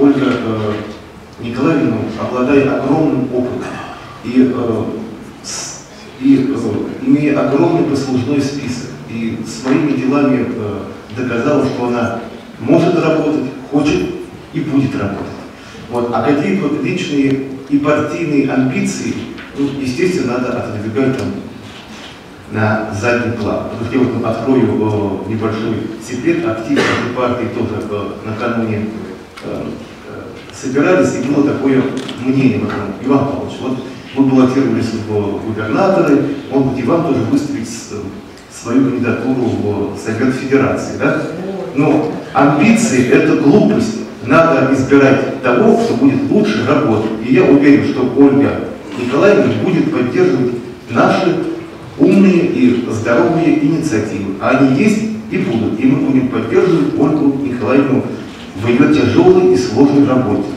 Ольга э, Николаевна обладает огромным опытом и, э, и имея огромный послужной список и своими делами э, доказала, что она может работать, хочет и будет работать. Вот. А какие-то вот личные и партийные амбиции, ну, естественно, надо отодвигать там на задний план. Потому что я вот открою э, небольшой секрет, активы этой партии тоже э, накануне собирались, и было такое мнение, вот, Иван Павлович, вот мы баллотировались в губернаторы, может быть, и вам тоже выставить свою кандидатуру в Совет Федерации, да? Но амбиции – это глупость. Надо избирать того, кто будет лучше работать. И я уверен, что Ольга Николаевна будет поддерживать наши умные и здоровые инициативы. А они есть и будут. И мы будем поддерживать Ольгу Николаевну ее тяжелой и сложной работе.